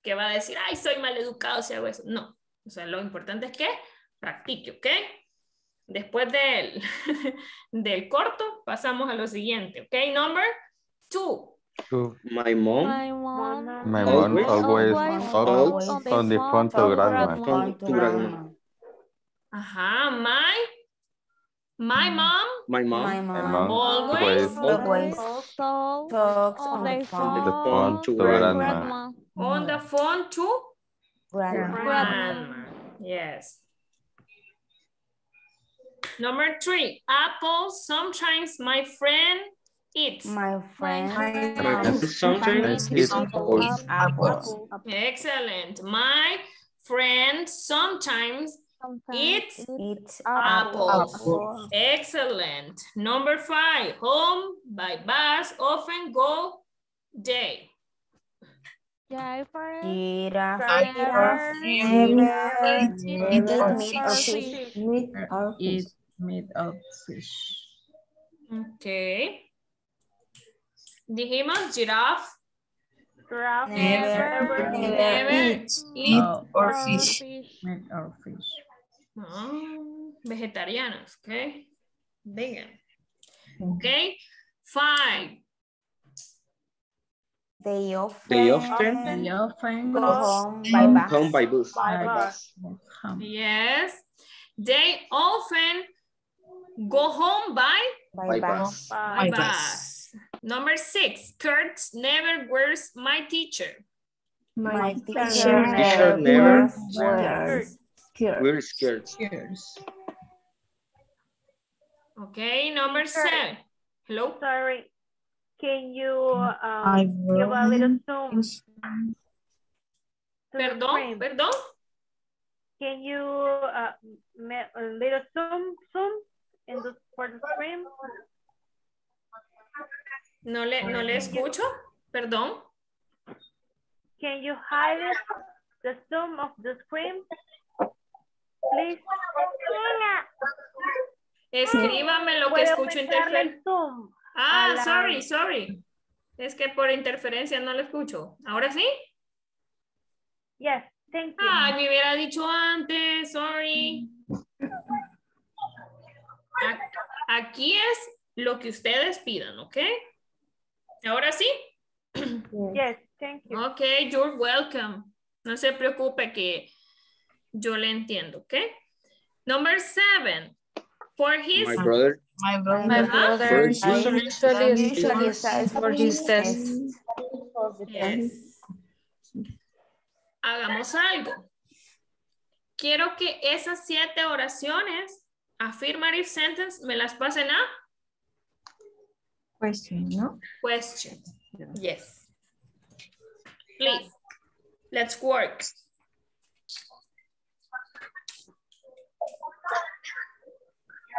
que va a decir, ay, soy maleducado si hago eso. No, o sea, lo importante es que practique, ¿ok? Después del, del corto, pasamos a lo siguiente, ¿ok? Number two. Two. My mom My mom My Always. mom always on on the phone to grandma. grandma. Phone to grandma. Ajá, my, my mm. mom My mom My My mom mom always always always talks talks on on the the phone the phone phone to to grandma. grandma. on the phone to Grandma. Yes. Number three, apple. Sometimes my friend eats. My friend. Sometimes it's Apple. Excellent. My friend sometimes eats It's apples. apple. Excellent. Number five, home by bus often go day. Jennifer. Giraffe. Giraffe. Never, Eat never meat or fish. fish. Meat or fish. Eat meat of fish. Okay. Dijimos giraffe. Giraffe. Never, never Never eat. Meat Or or fish. fish. Meat or fish. Mm, vegetarianos, okay? Vegan. Okay. Five. They often, They often They often go go home by bus. home by bus. By bus. Yes. They often go home by By By bus. bus. by By By bus. bus. Number six. Kurtz never wears my teacher. My teacher teacher never never wears wears skirt. We're scared. Cheers. Okay. Number seven. Hello. Sorry. Can you I um, give a little zoom Yes. to the Perdón, perdón. Can you uh, a little zoom zoom in the for the screen? No le, no le escucho. Perdón. Can you hide the zoom of the screen? Please. Escríbame lo que ¿Puedo escucho interferencia. Ah, la- sorry, sorry. Es que por interferencia no lo escucho. ¿Ahora sí? Yes, thank you. Ay, me hubiera dicho antes, sorry. Aquí es lo que ustedes pidan, ¿ok? ¿Ahora sí? Yes, thank you. Ok, you're welcome. No se preocupe que yo le entiendo, ¿ok? Number seven. For his... My brother. My brother. My brother usually Usually studies for his test. Yes. Hagamos algo. Quiero que esas siete oraciones, affirmative sentence, me las pasen a Question, ¿no? question. Yes. Please, let's work.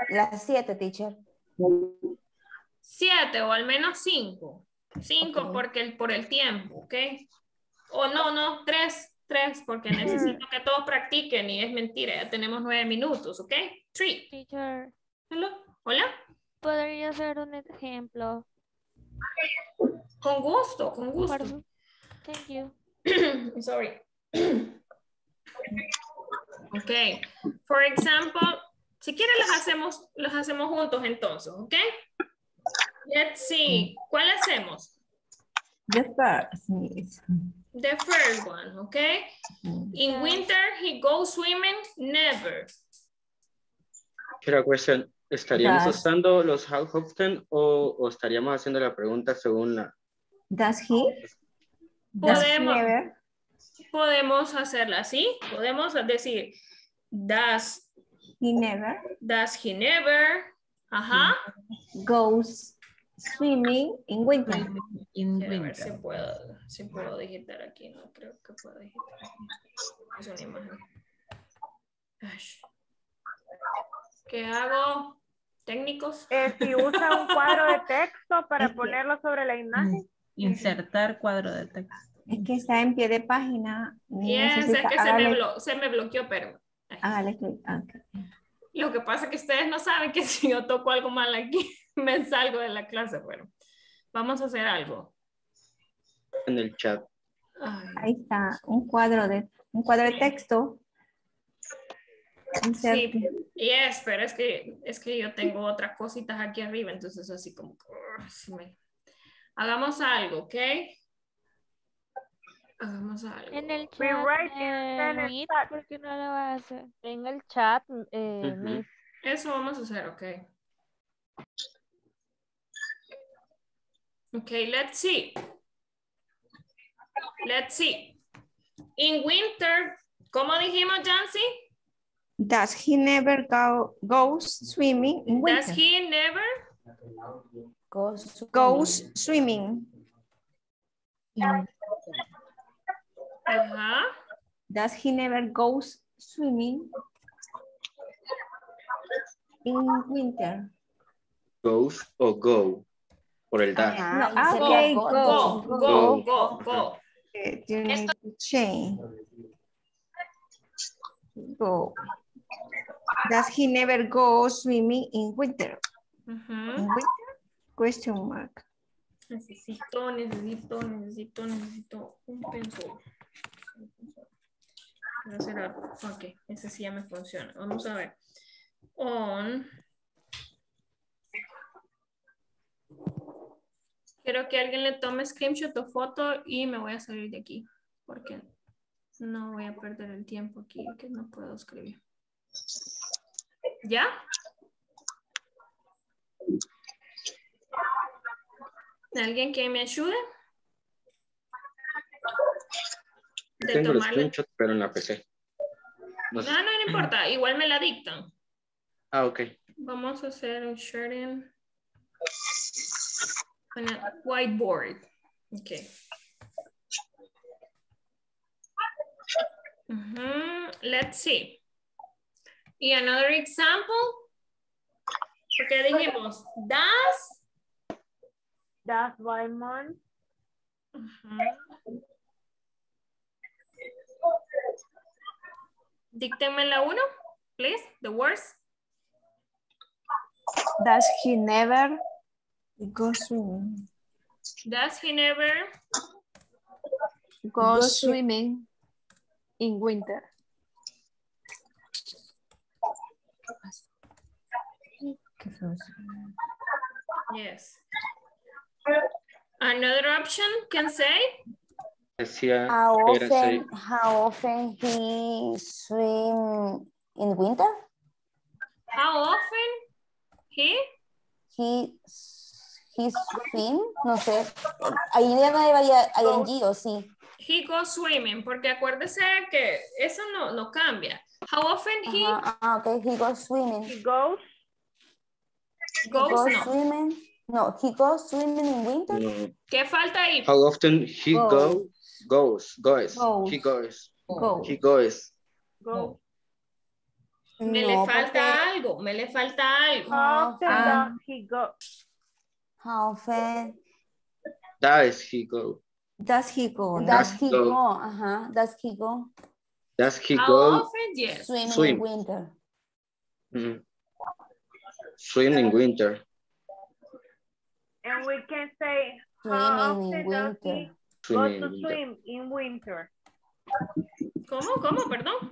Las siete, teacher. Siete o al menos cinco. Cinco porque el, por el tiempo, ¿ok? O no, no, tres, tres, porque necesito que todos practiquen y es mentira, ya tenemos nueve minutos, ¿ok? Three. Teacher, Hello. Hola. ¿podría ser un ejemplo? Con gusto, con gusto. Perdón. Thank you. Sorry. Okay. For example, si quieren los hacemos, los hacemos juntos entonces, ¿ok? Let's see. ¿Cuál hacemos? The first. The first one, ¿ok? In winter, he goes swimming, never. Quiero cuestión. ¿Estaríamos Does- usando los how often o, o estaríamos haciendo la pregunta según la... Does he? Does he Podemos, never? podemos hacerla así. Podemos decir, does, He never does he never, ajá. goes swimming in winter. In Quiero ver si winter. puedo, si puedo digitar aquí. No creo que pueda digitar aquí. Es una imagen. ¿Qué hago? ¿Técnicos? Eh, si usa un cuadro de texto para Es que- ponerlo sobre la imagen. Insertar cuadro de texto. Es que está en pie de página. Yes, es que se me, se me bloqueó, pero hágale clic. Ah, lo que pasa es que ustedes no saben que si yo toco algo mal aquí, me salgo de la clase, pero vamos a hacer algo. en el chat? Ay, Ahí está, un cuadro de, un cuadro de texto. Sí, yes, pero es que, es que yo tengo otras cositas aquí arriba, entonces así como... Hagamos algo, ¿ok? Hagamos algo. En el chat, eh, in the Meet, chat. ¿por qué no lo va a hacer? En el chat, eh. Eso vamos a hacer, ok. Okay, let's see. Let's see. In winter, ¿Cómo dijimos, Jancy? Does he never go goes swimming in winter? Does he never? Goes Goes swimming. in- Ajá. Does he never goes swimming in winter? Goes o go. Por el dash. No, Ajá, okay, go, go, Go, Go. go, go, go. Okay, you need to change. Go. Does he never go swimming in winter? Ujú. In winter? Question mark. Necesito, necesito, necesito, necesito un pencil. Algo. Ok, ese sí ya me funciona. Vamos a ver. On. Quiero que alguien le tome screenshot o foto y me voy a salir de aquí. Porque no voy a perder el tiempo aquí que no puedo escribir. ¿Ya? ¿Alguien que me ayude? De Tengo el tomarle- screenshot, pero en la PC. No sé. No, no, no importa. Igual me la dictan. Ah, ok. Vamos a hacer un sharing con el whiteboard. Ok. Ujú, Let's see. Y another example. Porque dijimos, das. That's why man. Ujú. Díctenme la uno, please. The words. Does he never go swimming? Does he never Go Go swimming in winter. Yes. Another option can say, Decía, How often, how often he swim in winter? how often he, He, he swim, no sé. Ahí ya no llevaría ing o sí. he goes swimming, porque acuérdese que eso no, no cambia. How often he Ajá, ah, ok, he goes swimming. He goes. He goes, goes no. swimming. No, he goes swimming in winter. No. ¿Qué falta ahí? How often he Goes. go, goes, goes, Goes. he goes, Go. he goes. Go. Me No, le porque- falta algo, me le falta algo. How often Ah. does he go? How often Does he go? Does he go? no? does he go. go? Ajá, does he go Does he How go often? Yes. swimming Swim. in winter? mm, swim in winter? And we can say, how Swimming in often does he winter. Go to swim in winter? ¿Cómo? ¿Cómo? Perdón.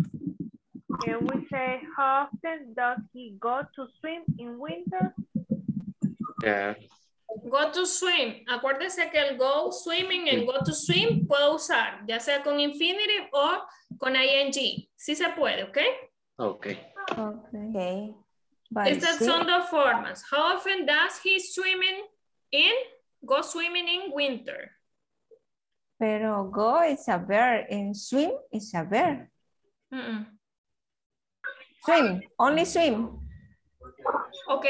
And we say, how often does he go to swim in winter? Yeah. Go to swim. Acuérdese que el go swimming, el go to swim, puedo usar, ya sea con infinitive o con ing. Sí se puede, ¿ok? Okay. Okay. By Estas swim. son dos formas. How often does he swimming in? Go swimming in winter. Pero go is a verb and swim is a verb. Mm-mm. Swim, only swim. Ok.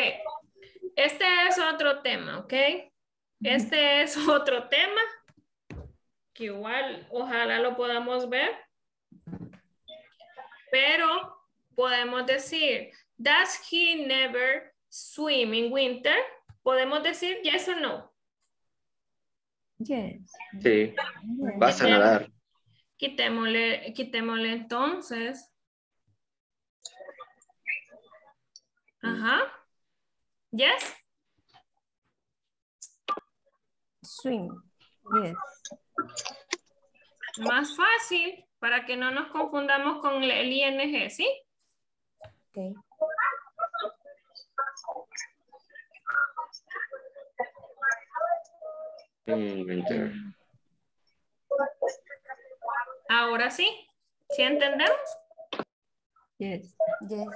Este es otro tema, ¿ok? Este es otro tema que igual ojalá lo podamos ver. Pero podemos decir, does he never swim in winter? Podemos decir yes or no. Yes. Sí. Vas a nadar. Quitémosle, quitémosle entonces. Ajá. Yes. Swim. Yes. Más fácil para que no nos confundamos con el ING, ¿sí? Okay. Ahora sí. ¿Sí entendemos? Yes. Yes.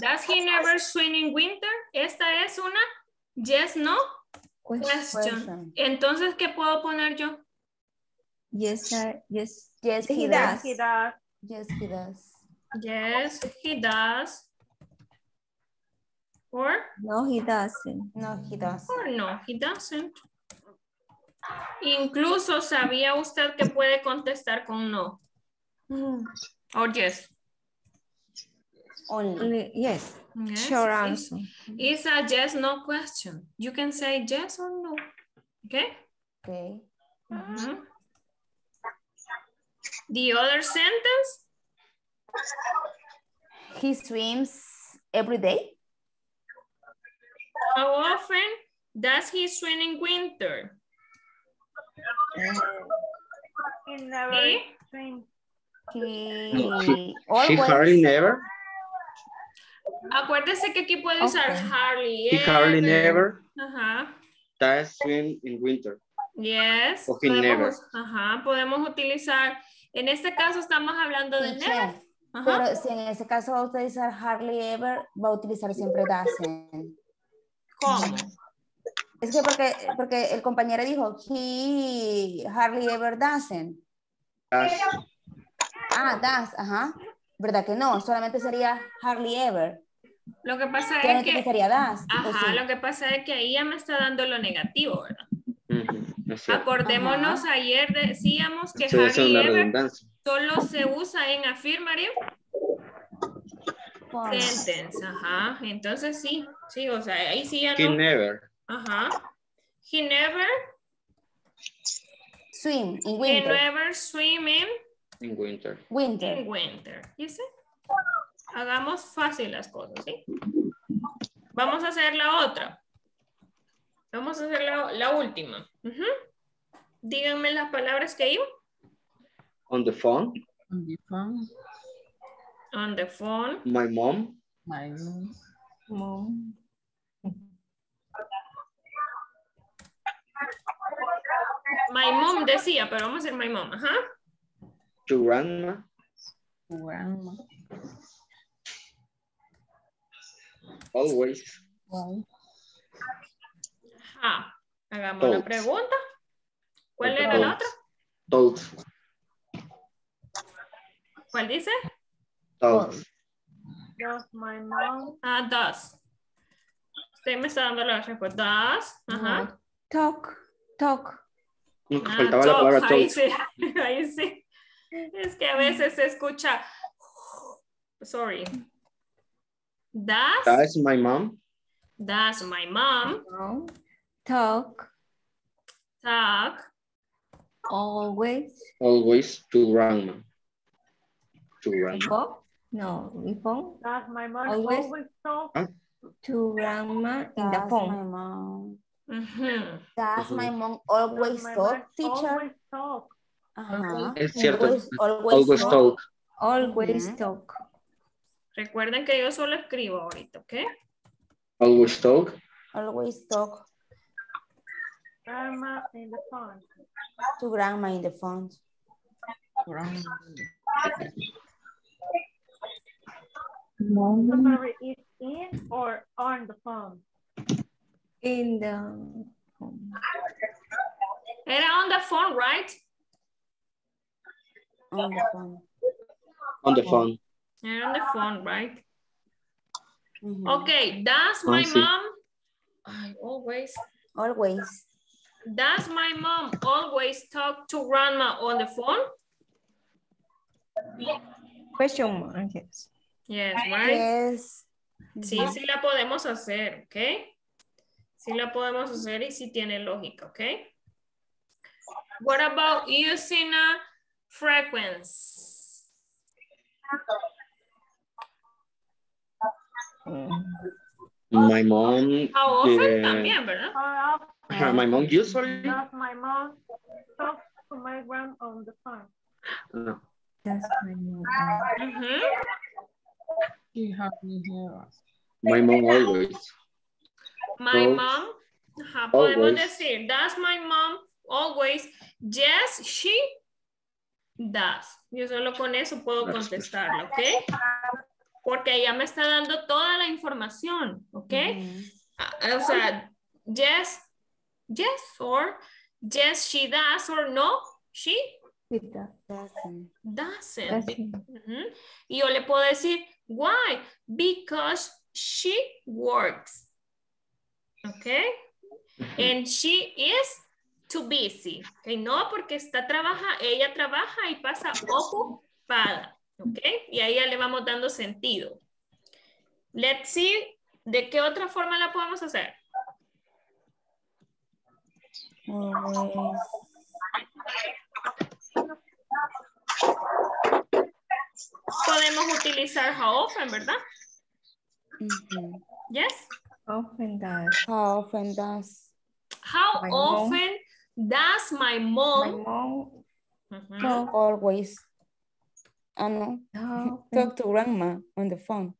Does he never swim in winter? Esta es una yes, no question. Question. Entonces, ¿qué puedo poner yo? Yes, sir. Yes. Yes, he, He does. does. He does. Yes, he does. Yes, he does. Or, No, he doesn't. No, he does. or no, he doesn't. Incluso sabía usted que puede contestar con no. Or yes. Only. Only- Yes. Yes, Sure answer. It's a yes, no question. You can say yes or no. Okay? Okay. Mhm. The other sentence, He swims every day. How often does he swim in winter? He never Eh? swims. He She hardly never. Acuérdese que aquí puede usar Okay. hardly He hardly never Ajá. does swim in winter. Yes. O he podemos, never. ajá, podemos utilizar, en este caso estamos hablando de Teacher, never. Ajá. Pero si en ese caso va a utilizar hardly ever, va a utilizar siempre doesn't. ¿Cómo? Es que porque, porque el compañero dijo, he hardly ever doesn't. Does. Ah, does, ajá. ¿Verdad que no? Solamente sería hardly ever. Lo que pasa es que, does. ¿o ajá, sí? lo que pasa es que ahí ya me está dando lo negativo, ¿verdad? Es cierto. Acordémonos, ayer decíamos que hardly ever solo se usa en affirmative. Sentence, ajá. Entonces sí, sí, o sea, ahí sí ya He no. never. Ajá. He never, Swim in he winter. never swim in, In winter. Winter. in winter. You see? Hagamos fácil las cosas, ¿sí? Vamos a hacer la otra. Vamos a hacer la, la última. Ujú. Díganme las palabras que iban. On the phone. On the phone. On the phone. My mom. My mom. Mom. My mom decía, pero vamos a decir my mom. Ajá. To grandma. Grandma. Always. Well, Ajá. Hagamos la Toads. pregunta. ¿Cuál era la otra? Toads. ¿Cuál dice? Toads. Does my mom Ah, does. Usted me está dando la respuesta. Does. Ajá. Talk. Talk. No, Ah, faltaba la talk, palabra ahí toads. sí, ahí sí. Es que a veces se escucha. Sorry. Does. That's my mom. Does my mom No. Talk. talk Always. Always to grandma. To grandma. No. Does my mom Always. always talk? To grandma in the Does my phone. mom. Ujú. Does Ujú. my mom always Does my talk, mom teacher? Always talk. Es cierto. Always, always, Always talk. talk. Always talk. Recuerden que yo solo escribo ahorita, ¿ok? Always talk. Always talk Grandma in the phone. to grandma in the phone. grandma. Somebody is in or on the phone. In the phone. Era on the phone, right? On the phone. On the phone. Era on the phone, right? Ujú. Okay, does my sí. mom I always Always. does my mom always talk to grandma on the phone? Question mark. Yes. Yes, right? Yes. Sí, sí la podemos hacer, ¿ok? Sí la podemos hacer y sí tiene lógica, ¿ok? What about using a frequency? My mom. How often? eh, También, ¿verdad? Uh, my mom usually. does my mom talk to my grandma on the phone? No. That's my mom. Ujú. She hardly hear us. My mom always. My mom, ajá, podemos Always. decir, does my mom always, yes, she does. Yo solo con eso puedo contestarlo, ¿ok? Porque ella me está dando toda la información, ¿ok? Ah, O sea, yes, yes, or yes, she does, or no, she Doesn't. Doesn't. Doesn't. Y yo le puedo decir, why? Because she works. Okay? And she is too busy. Okay? No porque está trabaja, ella trabaja y pasa ocupada. Okay? Y ahí ya le vamos dando sentido. Let's see, ¿de qué otra forma la podemos hacer? Pues, Podemos utilizar how often, ¿verdad? ujú. Yes. Often does. How often does How My mom. often does my My mom, mom Ujú. no always ah no how talk to grandma on the phone?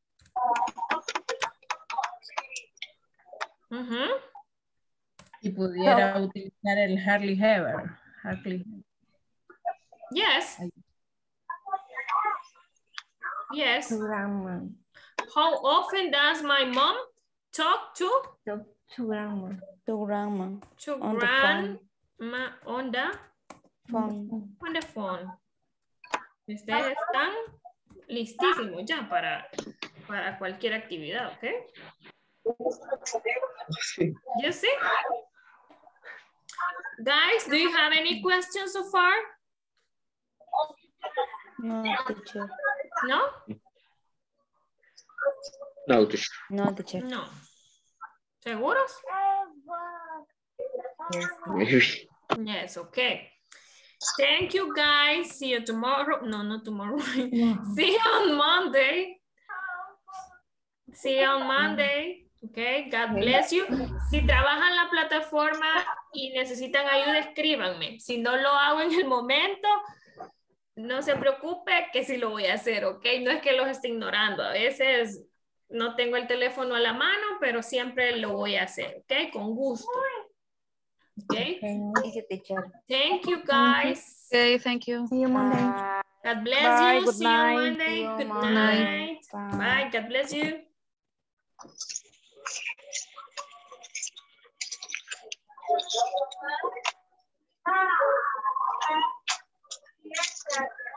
Ujú. Y pudiera utilizar el hardly ever. Hardly. Yes. Yes. grandma. How often does my mom talk to Talk to grandma. To grandma to On the phone. grandma on the phone. on the phone? Ustedes están listísimos ya para, para cualquier actividad, ¿ok? You see? Guys, do you have any questions so far? No, teacher. No? No, teacher. No, teacher. No. ¿Seguros? Yes. Maybe. Yes, okay. Thank you guys. See you tomorrow. No, not tomorrow. See you on Monday. See you on Monday. Okay, God bless you. Si trabajan la plataforma y necesitan ayuda, escríbanme. Si no lo hago en el momento, no se preocupe que sí lo voy a hacer, ¿ok? No es que los esté ignorando, a veces no tengo el teléfono a la mano, pero siempre lo voy a hacer, ¿ok? Con gusto. Okay. Thank you, teacher. Thank you, guys. Okay, thank you. See you Monday. Ah, God bless you. Good See night. you Monday. Good night. Bye. God bless you. Ah. Thank you.